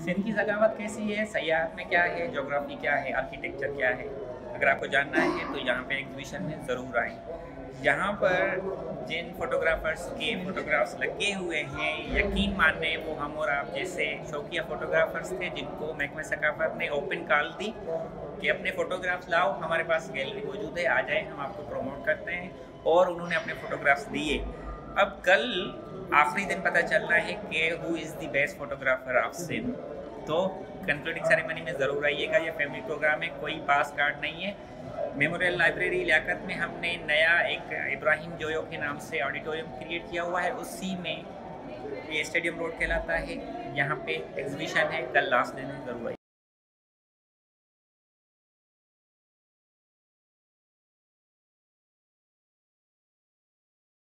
सिंध की जगावत कैसी है? सयाहत में क्या है? जोग्राफी क्या है? आर्किटेक्चर क्या है? अगर आपको जानना है तो यहाँ पे एग्जीबिशन में ज़रूर आए। यहाँ पर जिन फोटोग्राफर्स के फोटोग्राफ्स लगे हुए हैं, यकीन मानने वो हम और आप जैसे शौकिया फोटोग्राफर्स थे जिनको महकमा सकाफत ने ओपन कॉल दी कि अपने फ़ोटोग्राफ्स लाओ, हमारे पास गैलरी मौजूद है, आ जाए, हम आपको प्रमोट करते हैं और उन्होंने अपने फ़ोटोग्राफ्स दिए। अब कल आखिरी दिन पता चलना है कि who is the best photographer of Sindh तो कंक्लूडिंग सेरेमनी में ज़रूर आइएगा, ये फैमिली प्रोग्राम है, कोई पास कार्ड नहीं है। मेमोरियल लाइब्रेरी लियाकत में हमने नया एक इब्राहिम जोयो के नाम से ऑडिटोरियम क्रिएट किया हुआ है, उसी में ये स्टेडियम रोड कहलाता है। यहाँ पे एग्जीबिशन है, कल लास्ट दिन ज़रूर आइए